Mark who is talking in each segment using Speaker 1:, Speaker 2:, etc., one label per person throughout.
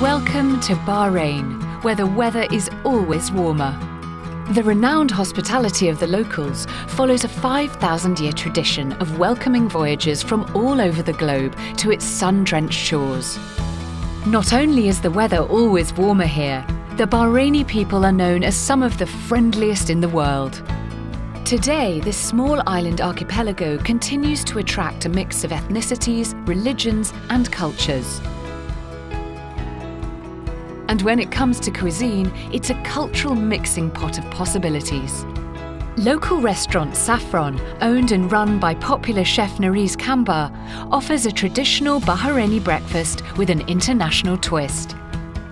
Speaker 1: Welcome to Bahrain, where the weather is always warmer. The renowned hospitality of the locals follows a 5,000 year tradition of welcoming voyagers from all over the globe to its sun drenched shores. Not only is the weather always warmer here, the Bahraini people are known as some of the friendliest in the world. Today, this small island archipelago continues to attract a mix of ethnicities, religions, and cultures. And when it comes to cuisine, it's a cultural mixing pot of possibilities. Local restaurant Saffron, owned and run by popular chef Nariz Kambar, offers a traditional Bahraini breakfast with an international twist.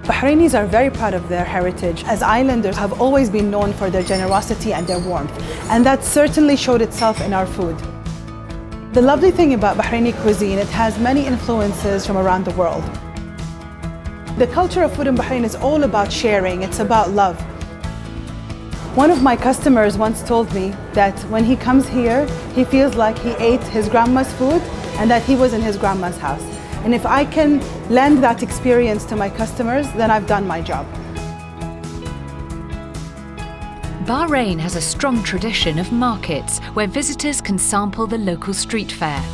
Speaker 2: Bahrainis are very proud of their heritage, as islanders have always been known for their generosity and their warmth, and that certainly showed itself in our food. The lovely thing about Bahraini cuisine, it has many influences from around the world. The culture of food in Bahrain is all about sharing, it's about love. One of my customers once told me that when he comes here, he feels like he ate his grandma's food and that he was in his grandma's house. And if I can lend that experience to my customers, then I've done my job.
Speaker 1: Bahrain has a strong tradition of markets where visitors can sample the local street fare.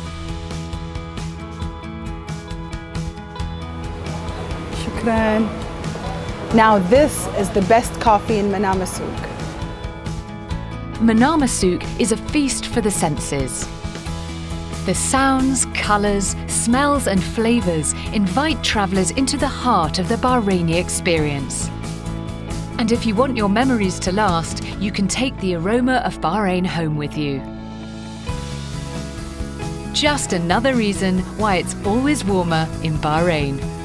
Speaker 2: Shukran. Now this is the best coffee in Manama Souk.
Speaker 1: Manama Souk is a feast for the senses. The sounds, colours, smells and flavours invite travellers into the heart of the Bahraini experience. And if you want your memories to last, you can take the aroma of Bahrain home with you. Just another reason why it's always warmer in Bahrain.